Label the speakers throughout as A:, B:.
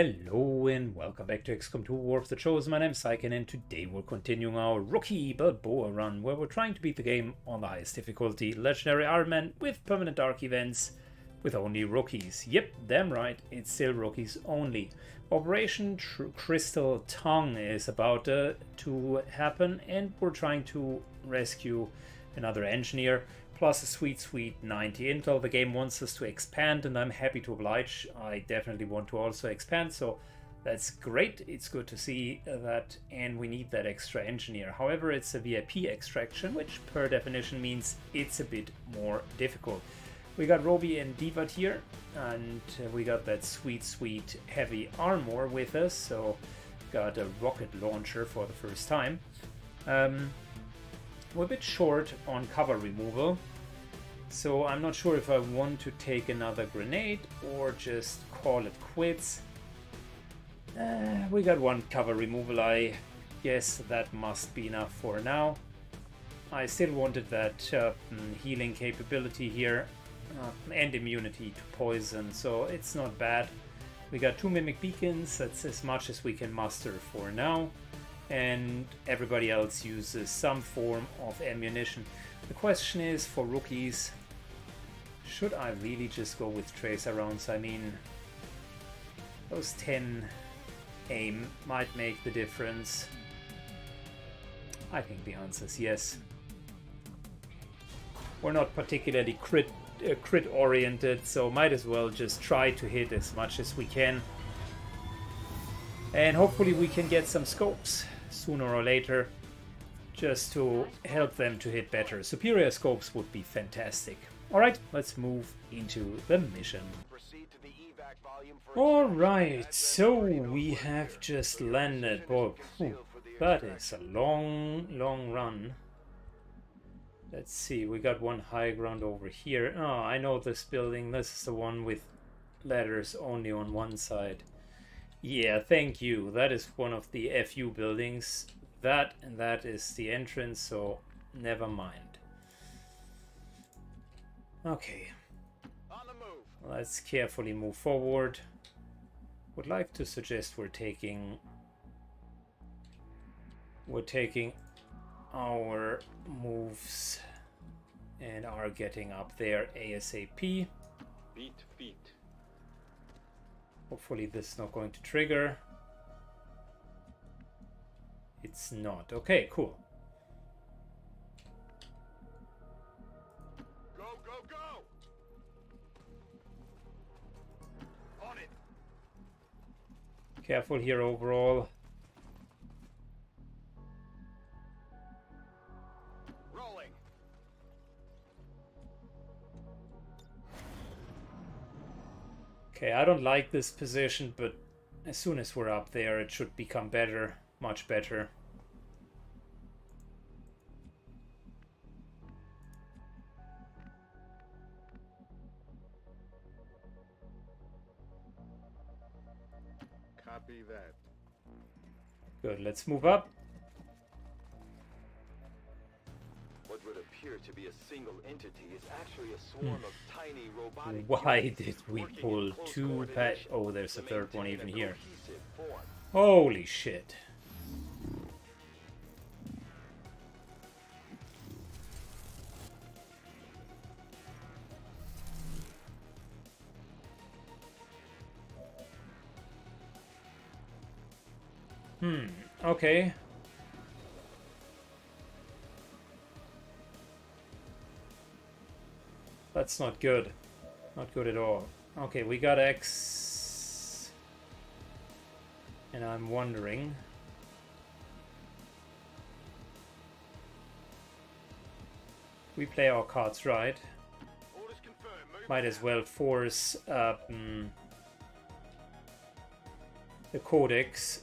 A: Hello and welcome back to XCOM 2 War of the Chosen. My name is Syken and today we're continuing our Rookie Balboa run where we're trying to beat the game on the highest difficulty, Legendary Iron Man with permanent dark events with only rookies. Yep, damn right, it's still rookies only. Operation Tr Crystal Tongue is about uh, to happen and we're trying to rescue another engineer plus a sweet, sweet 90 intel. The game wants us to expand, and I'm happy to oblige. I definitely want to also expand, so that's great. It's good to see that, and we need that extra engineer. However, it's a VIP extraction, which per definition means it's a bit more difficult. We got Roby and Divat here, and we got that sweet, sweet heavy armor with us, so got a rocket launcher for the first time. Um, we're a bit short on cover removal, so I'm not sure if I want to take another grenade or just call it quits. Uh, we got one cover removal, I guess that must be enough for now. I still wanted that uh, mm, healing capability here uh, and immunity to poison, so it's not bad. We got two Mimic Beacons, that's as much as we can muster for now and everybody else uses some form of ammunition. The question is for rookies, should I really just go with tracer rounds? I mean, those 10 aim might make the difference. I think the answer is yes. We're not particularly crit, uh, crit oriented, so might as well just try to hit as much as we can. And hopefully we can get some scopes sooner or later just to help them to hit better. Superior scopes would be fantastic. Alright, let's move into the mission. Alright, so we have just landed. Boy, oh, that is a long, long run. Let's see, we got one high ground over here. Oh, I know this building. This is the one with ladders only on one side. Yeah, thank you. That is one of the FU buildings. That and that is the entrance, so never mind. Okay. Let's carefully move forward. Would like to suggest we're taking we're taking our moves and are getting up there ASAP.
B: Beat feet.
A: Hopefully this is not going to trigger. It's not. Okay, cool.
B: Go, go, go! On it.
A: Careful here overall. Okay, I don't like this position, but as soon as we're up there, it should become better, much better.
B: Copy that.
A: Good, let's move up.
C: Appear to be a single entity is actually a swarm of tiny robotic
A: Why did we pull two
C: coordination
A: Oh, there's a third one even here. Holy shit. Hmm, okay. That's not good. Not good at all. Okay, we got X. And I'm wondering. We play our cards right.
B: Orders confirmed. Move
A: Might as well force um, the Codex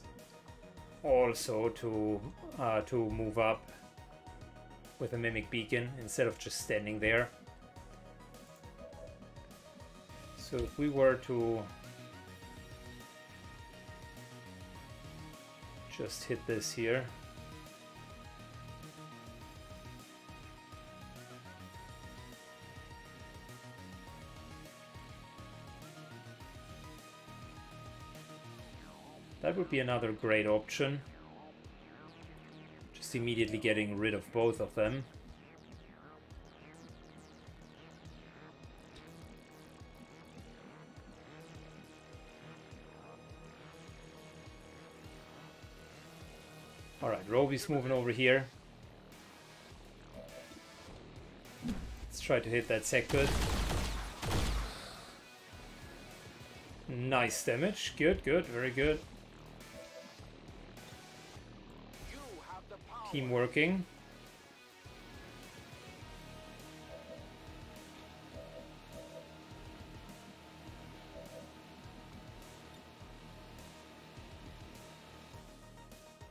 A: also to uh, to move up with a Mimic Beacon instead of just standing there. So if we were to just hit this here. That would be another great option. Just immediately getting rid of both of them. Alright, moving over here. Let's try to hit that sector. Nice damage. Good, good, very good.
B: You have the power.
A: Team working.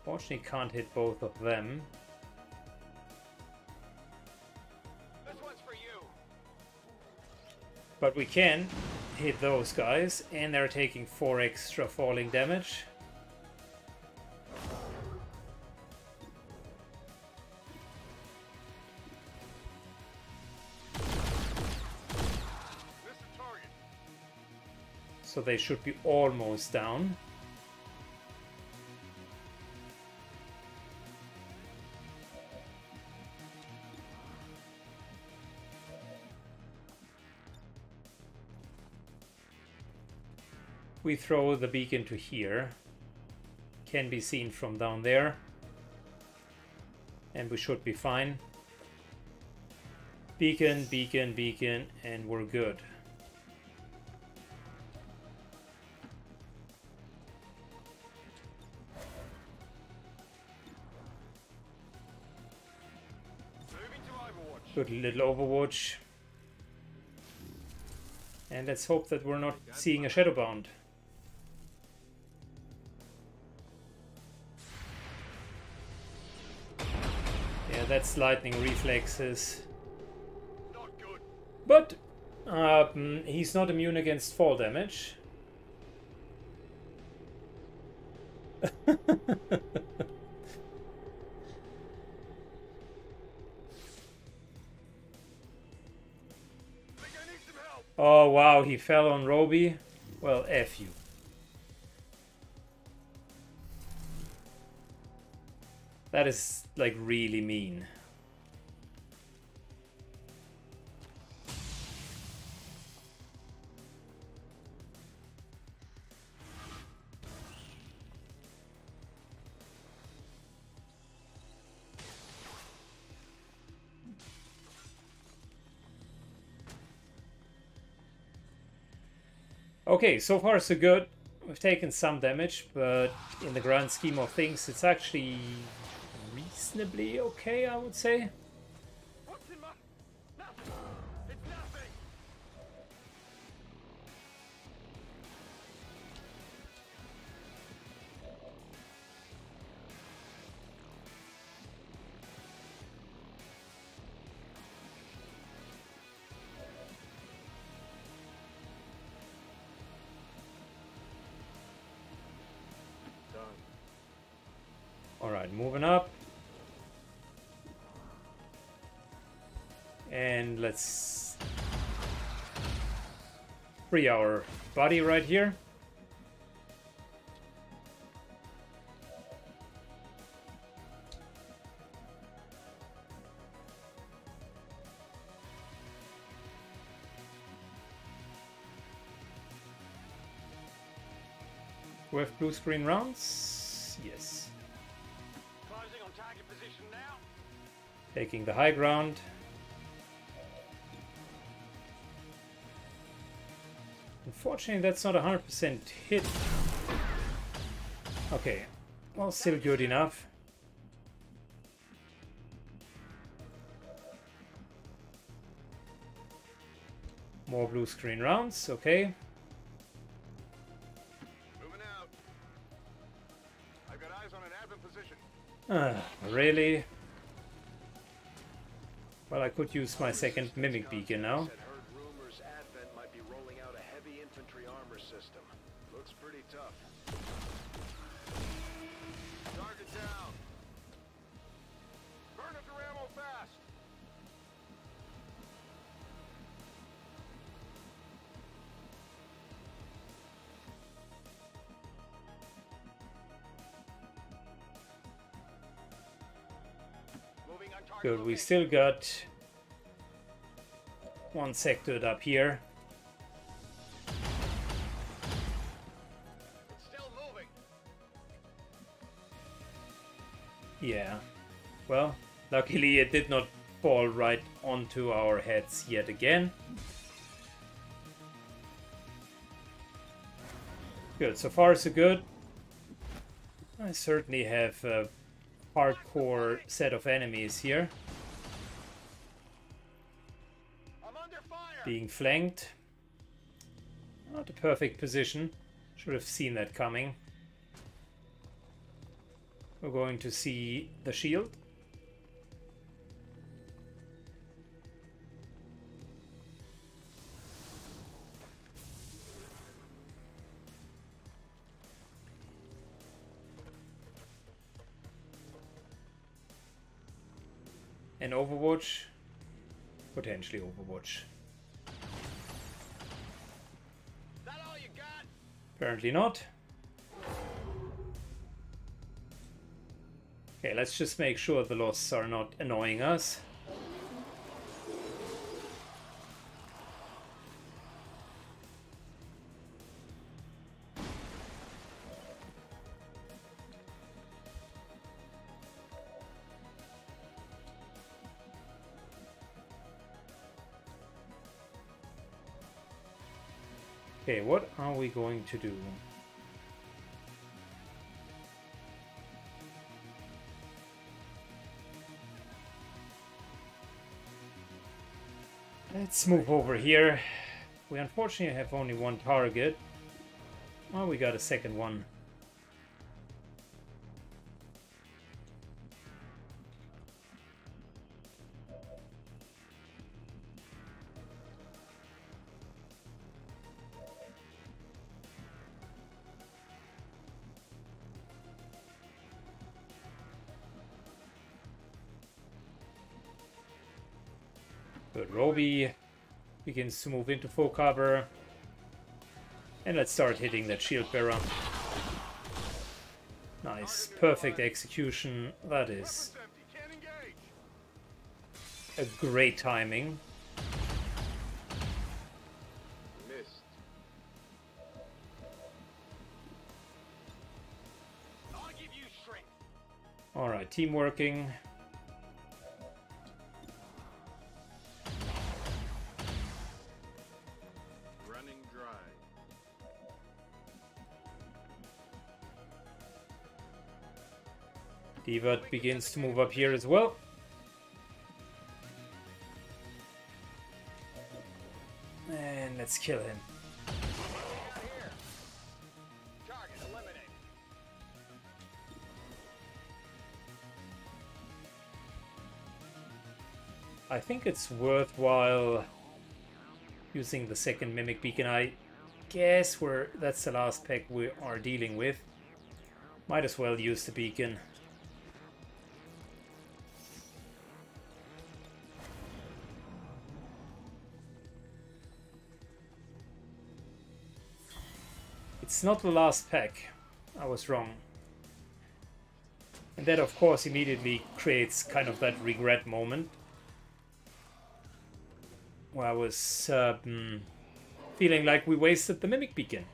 A: Fortunately, can't hit both of them.
B: This one's for you.
A: But we can hit those guys, and they're taking 4 extra falling damage.
B: This is target.
A: So they should be almost down. We throw the beacon to here. Can be seen from down there. And we should be fine. Beacon, beacon, beacon, and we're good. Good little Overwatch. And let's hope that we're not seeing a Shadowbind. That's lightning reflexes.
B: Not good.
A: But um, he's not immune against fall damage.
B: Think I need some help.
A: Oh wow, he fell on Roby. Well, F you. That is like really mean. Okay, so far so good. We've taken some damage, but in the grand scheme of things, it's actually reasonably okay, I would say. Alright, moving up. And let's free our body right here. We have blue screen rounds. Yes.
B: Closing on target position now.
A: Taking the high ground. Unfortunately, that's not 100% hit. Okay, well, still good enough. More blue screen rounds, okay.
B: Moving out. I've got eyes on an admin position.
A: Ah, really? Well, I could use my second Mimic Beacon now. Good, we still got one sectored up here.
B: Still moving.
A: Yeah. Well, luckily it did not fall right onto our heads yet again. Good, so far so good. I certainly have a hardcore set of enemies here.
B: I'm under fire.
A: Being flanked. Not a perfect position. Should have seen that coming. We're going to see the shield. Overwatch. Potentially Overwatch.
B: That all you got?
A: Apparently not. Okay, let's just make sure the losses are not annoying us. We going to do? Let's move over here. We unfortunately have only one target. Oh, we got a second one. Good. Roby begins to move into full cover. And let's start hitting that shield bearer. Nice. Perfect execution. That is
B: Weapons empty. Can't engage.
A: a great timing.
C: Missed.
B: I'll give you strength.
A: Alright, team working. Divat begins to move up here as well. And let's kill him. I think it's worthwhile using the second Mimic Beacon. I guess we're that's the last pack we are dealing with. Might as well use the beacon. It's not the last pack. I was wrong. And that, of course, immediately creates kind of that regret moment where I was um, feeling like we wasted the Mimic Beacon.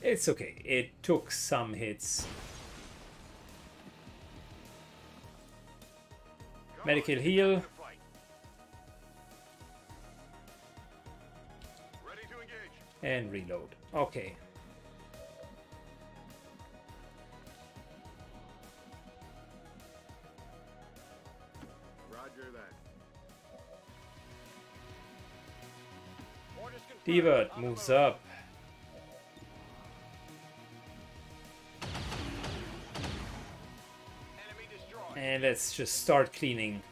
A: It's okay. It took some hits. Medical heal. And reload. Okay.
C: Roger that.
B: Divat
A: moves up. And let's just start cleaning.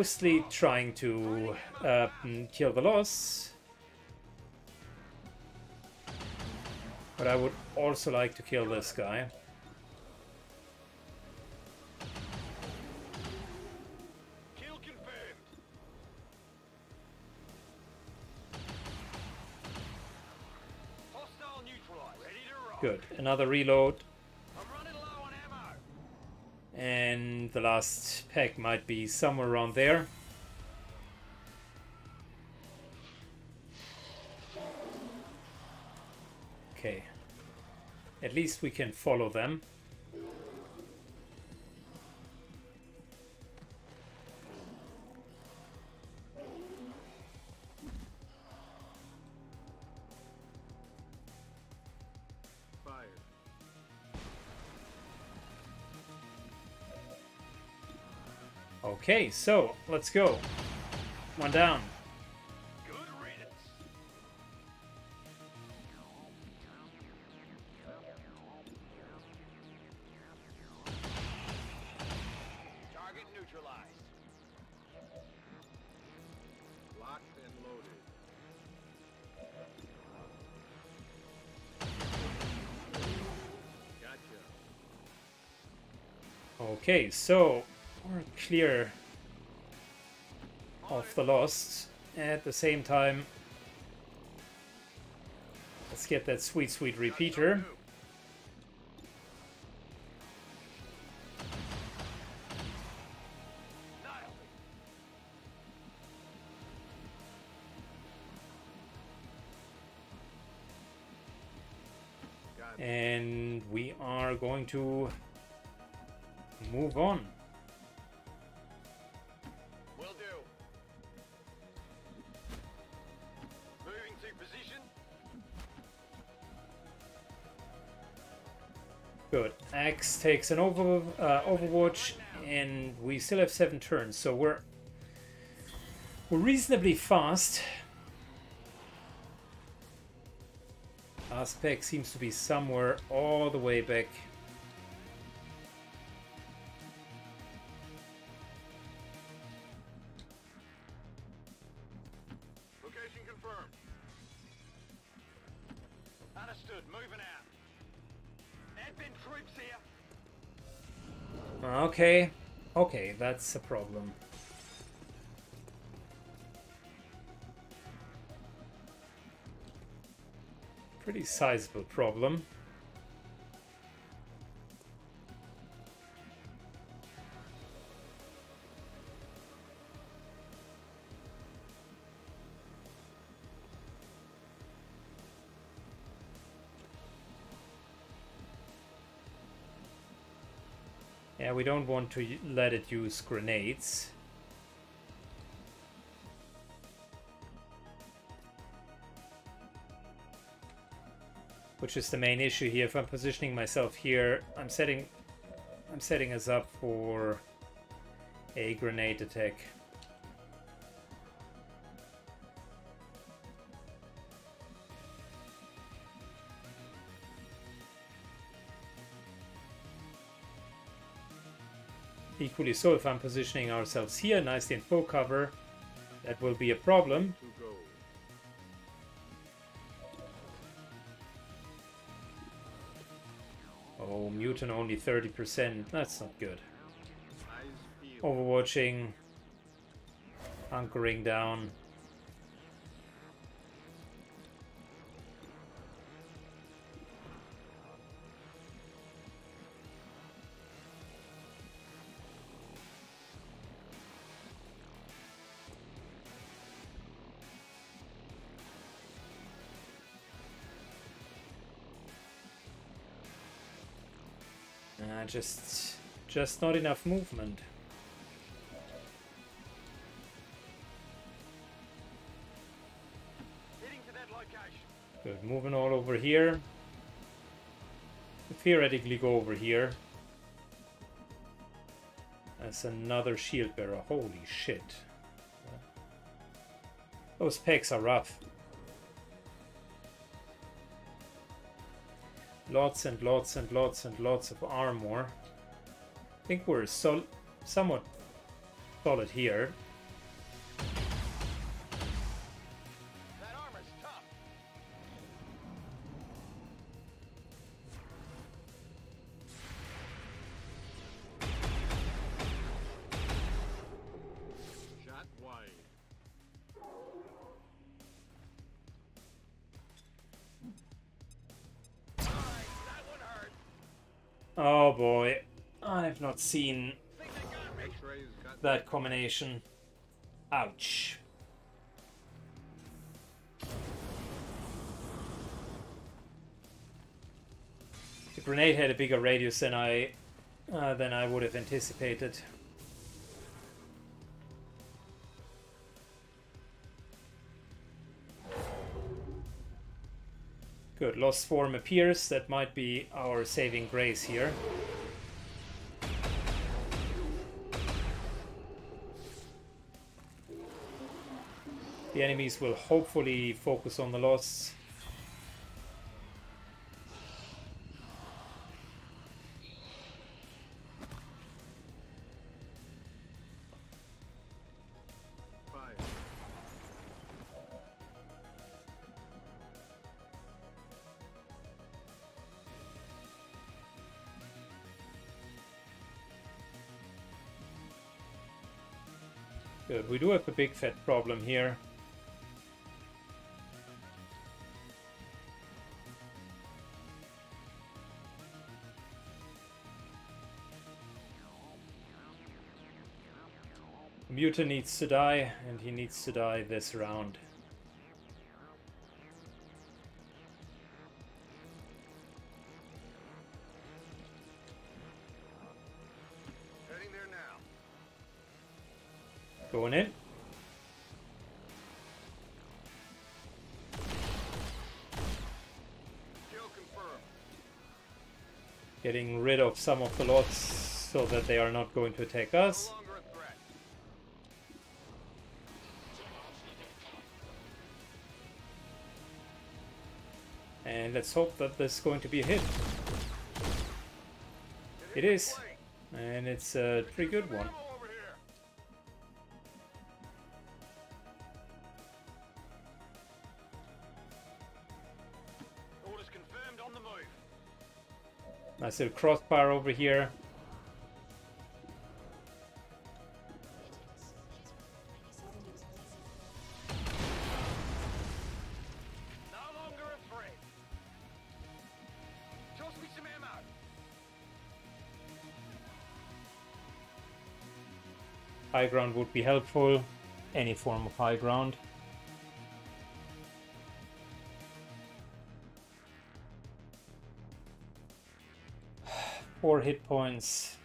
A: Mostly trying to uh, mm, kill the lost. But I would also like to kill this guy.
B: Kill confirmed. Hostile neutralized. Ready to rock.
A: Good. Another reload. The last pack might be somewhere around there. Okay. At least we can follow them. Okay, so let's go. One down.
B: Target neutralized. Locked and loaded. Gotcha.
A: Okay, so clear of the lost. At the same time, let's get that sweet, sweet repeater. And we are going to move on. Takes an over uh, Overwatch, and we still have seven turns, so we're we're reasonably fast. Aspect seems to be somewhere all the way back. Okay, okay, that's a problem. Pretty sizable problem. Yeah, we don't want to let it use grenades. Which is the main issue here. If I'm positioning myself here, I'm setting I'm setting us up for a grenade attack. Equally so, if I'm positioning ourselves here nicely in full cover, that will be a problem. Oh, Muton only 30%. That's not good. Overwatching. Anchoring down. Just, just not enough movement.
B: Heading to that location.
A: Good, moving all over here. Theoretically go over here. That's another shield bearer. Holy shit. Those pegs are rough. Lots and lots and lots and lots of armor. I think we're sol somewhat solid here. Oh boy, I've not seen that combination. Ouch. The grenade had a bigger radius than I uh, than I would have anticipated. Good, lost form appears. That might be our saving grace here. The enemies will hopefully focus on the
D: lost.
A: Good, we do have a big fat problem here. Muton needs to die, and he needs to die this round. Getting rid of some of the lots so that they are not going to attack us. And let's hope that this is going to be a hit. It is. And it's a pretty good one. Little crossbar over here.
B: No longer a threat. Toss me some ammo.
A: High ground would be helpful. Any form of high ground. Four hit points.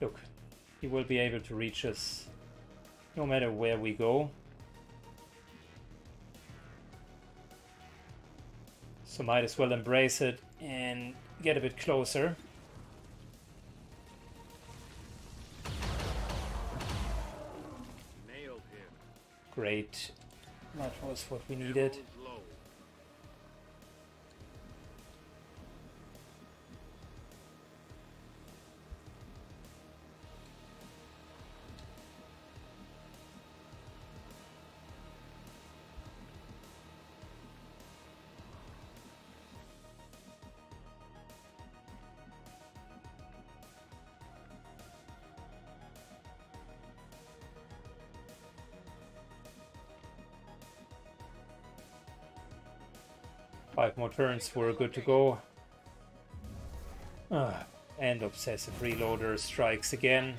A: Look, he will be able to reach us no matter where we go. So might as well embrace it and get a bit closer. Great. That was what we needed. Five more turns, we're good to go. Ah, and Obsessive Reloader strikes again.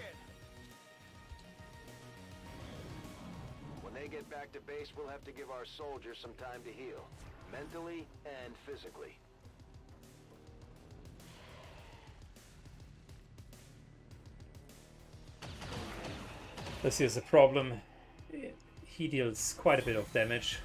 C: When they get back to base, we'll have to give our soldiers some time to heal. Mentally and physically.
A: This is a problem. He deals quite a bit of damage.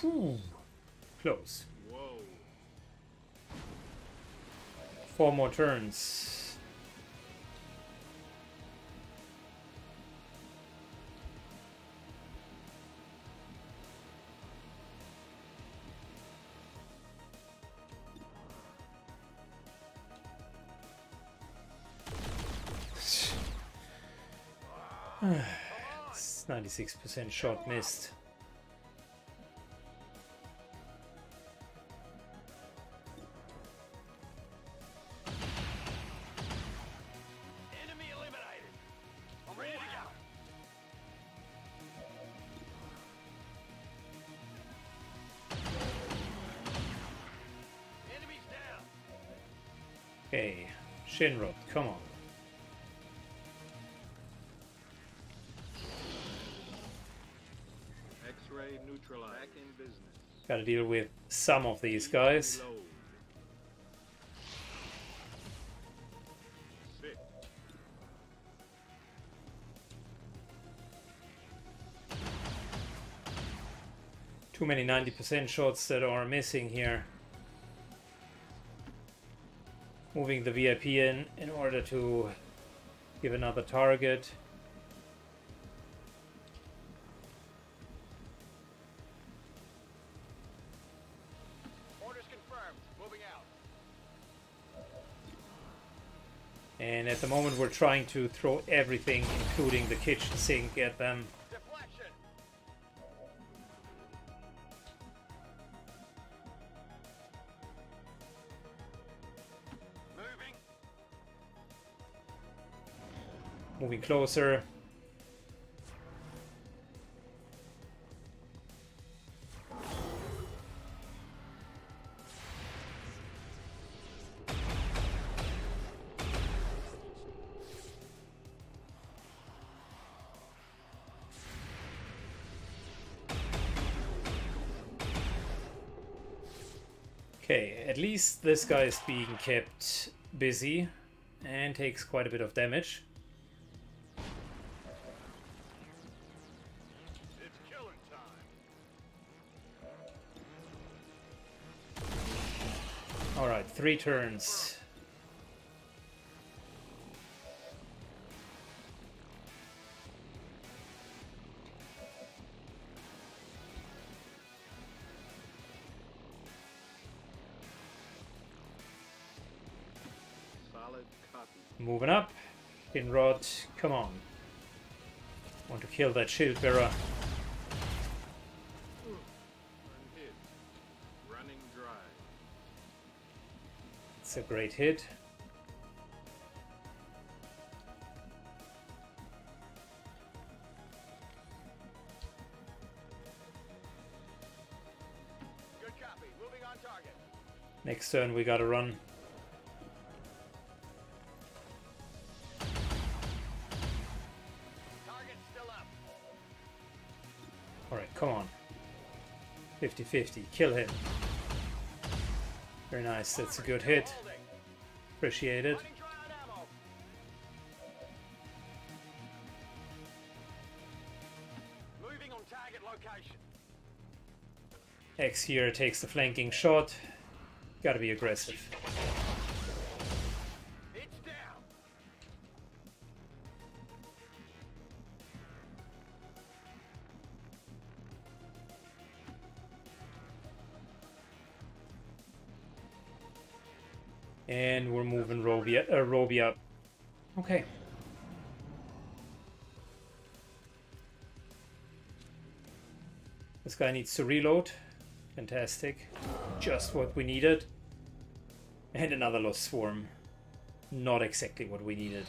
A: Phew. Close.
D: Whoa.
A: Four more turns. It's 96% shot missed. Shinrod, come on.
D: X-ray neutralized. Back in business.
A: Gotta deal with some of these guys. Too many 90% shots that are missing here. Moving the VIP in in order to give another target.
B: Orders confirmed. Moving out.
A: And at the moment we're trying to throw everything, including the kitchen sink, at them.
B: Moving
A: closer. Okay, at least this guy is being kept busy and takes quite a bit of damage. Three turns.
D: Solid copy.
A: Moving up. Inrod, come on. Want to kill that shield bearer. Great hit.
B: Good copy. Moving on target.
A: Next turn we gotta run.
B: Target still up.
A: Alright, come on. 50-50. Kill him. Very nice. That's a good hit. Appreciate it.
B: Running dry on ammo. Moving on target location.
A: X here takes the flanking shot. Gotta be aggressive. Uh, up. Okay. This guy needs to reload. Fantastic. Just what we needed. And another lost swarm. Not exactly what we needed.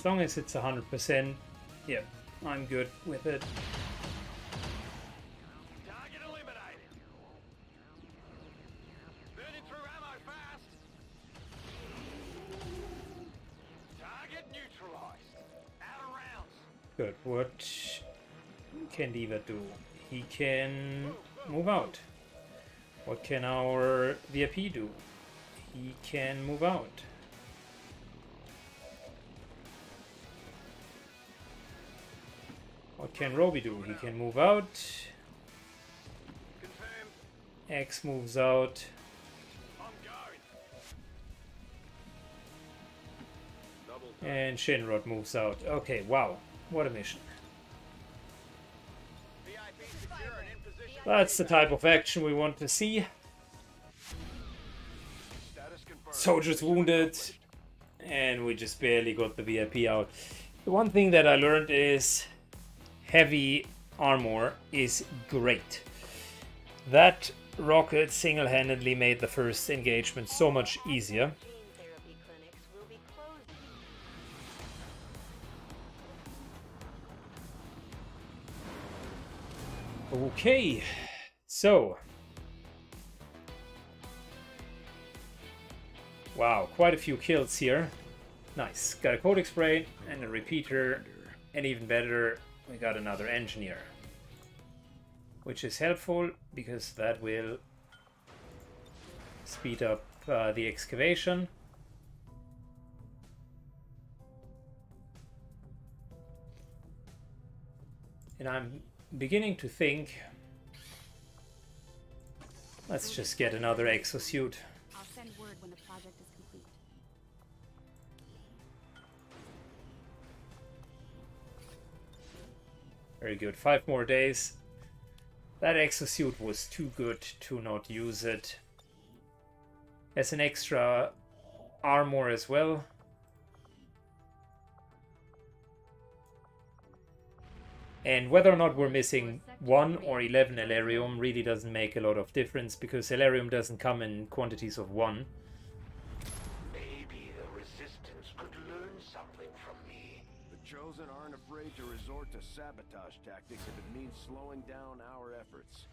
A: As long as it's 100%, yeah, I'm good with it.
B: Target eliminated. Burning through ammo fast. Target neutralized. Out of.
A: Good. What can Diva do? He can move out. What can our VIP do? He can move out. What can Roby do? He can move out. X moves out. And Shinrod moves out. Okay, wow. What a mission. That's the type of action we want to see. Soldiers wounded. And we just barely got the VIP out. The one thing that I learned is heavy armor is great. That rocket single handedly made the first engagement so much easier. Okay, so. Wow, quite a few kills here. Nice. Got a codex spray and a repeater, and even better, we got another engineer. Which is helpful because that will speed up uh, the excavation. And I'm beginning to think let's just get another exosuit. Very good. Five more days. That exosuit was too good to not use it. As an extra armor as well. And whether or not we're missing 1 or 11 Elerium really doesn't make a lot of difference because Elerium doesn't come in quantities of 1.
E: Sabotage tactics if it means slowing down our efforts.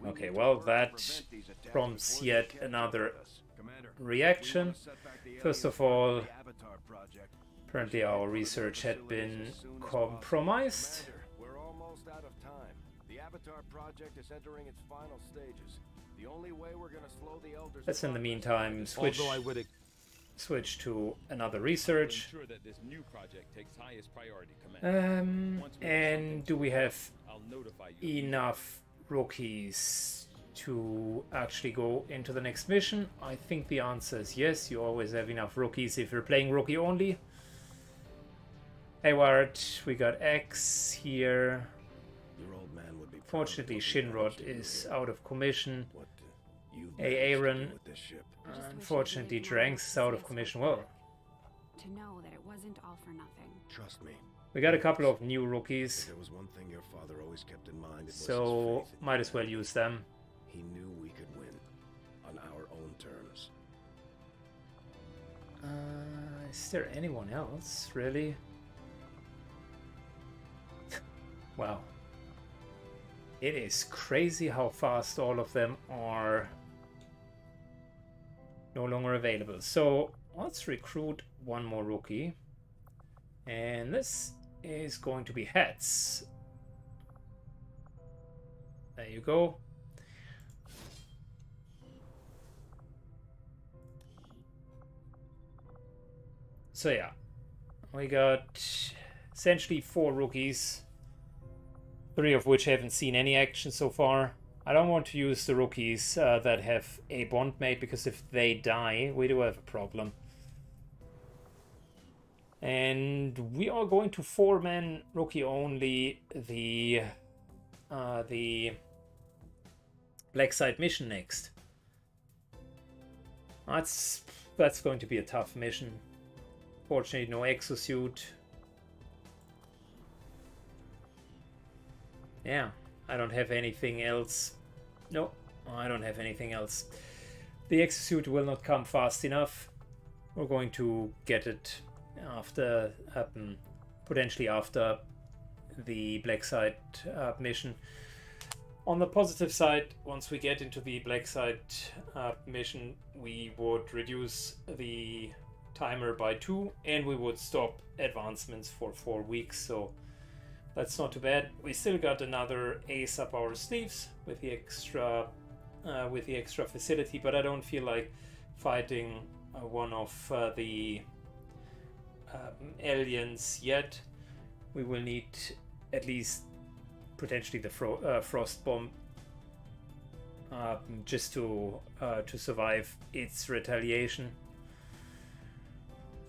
E: We
A: Okay, well, that
E: prevent these attacks
A: prompts yet another
E: up with us. Commander, we
A: reaction.
E: wanna set back the
A: First of all,
E: the Avatar project.
A: Apparently our research had been compromised.
E: We're almost out of time. The Avatar project is entering its final stages. The only way we're gonna slow the elders.
A: Let's in the meantime switch
F: Although I would
A: switch to another research.
F: ensure that this new project takes highest priority, Commander.
A: Um, and do we have
F: I'll notify you.
A: enough rookies to actually go into the next mission? I think the answer is yes. You always have enough rookies if you're playing rookie only. Hayward, we got X here.
E: Your old man would be
A: Fortunately,
E: what
A: Shinrod is out of commission.
E: What uh, you've
A: Hey,
E: managed to do
A: Aaron.
E: With this ship.
G: I just wish I
A: Unfortunately,
G: could
A: Dranks is out of commission.
G: for
A: Well,
G: To know that it wasn't all for nothing.
E: Trust me.
A: we got a couple of new rookies,
E: there was one thing your father always kept in mind,
A: so
E: his faith in
A: might as well use them.
E: He knew we could win on our own terms.
A: Uh, is there anyone else, really? wow. It is crazy how fast all of them are no longer available. So let's recruit one more rookie. And this is going to be Hats. There you go. So yeah, we got essentially four rookies, three of which haven't seen any action so far. I don't want to use the rookies uh, that have a bond mate because if they die, we do have a problem. And we are going to four man rookie only the uh, the Black Site mission next. That's that's going to be a tough mission. Fortunately, no exosuit. Yeah, I don't have anything else. No, I don't have anything else. The exosuit will not come fast enough. We're going to get it after um, potentially after the black site uh, mission. On the positive side, once we get into the black site uh, mission, we would reduce the timer by two and we would stop advancements for four weeks. So that's not too bad. We still got another ace up our sleeves with the extra uh, with the extra facility, but I don't feel like fighting uh, one of uh, the um, aliens yet. We will need at least potentially the fro- uh, frost bomb um, just to uh, to survive its retaliation.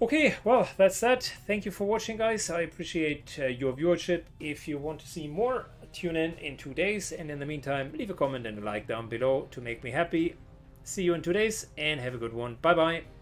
A: Okay, well, that's that. Thank you for watching, guys. I appreciate uh, your viewership. If you want to see more, tune in in two days. And in the meantime, leave a comment and a like down below to make me happy. See you in two days and have a good one. Bye bye.